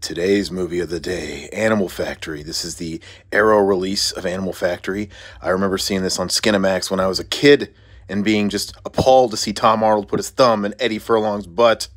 Today's movie of the day, Animal Factory. This is the Arrow release of Animal Factory. I remember seeing this on Skinamax when I was a kid and being just appalled to see Tom Arnold put his thumb in Eddie Furlong's butt.